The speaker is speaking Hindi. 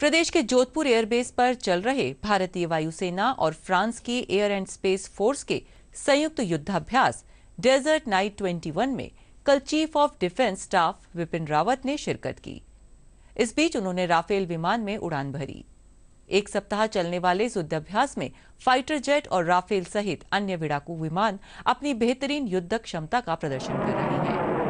प्रदेश के जोधपुर एयरबेस पर चल रहे भारतीय वायुसेना और फ्रांस की एयर एंड स्पेस फोर्स के संयुक्त युद्धाभ्यास डेजर्ट नाइट 21 में कल chief of defence staff Vipin Rawat ने शिरकत की। इस बीच उन्होंने राफेल विमान में उड़ान भरी। एक सप्ताह चलने वाले इस युद्धाभ्यास में फाइटर जेट और राफेल सहित अन्य विड़ाकू विमान अपनी बेहतरीन युद्ध क्षमता का प्रदर्शन कर रहे हैं।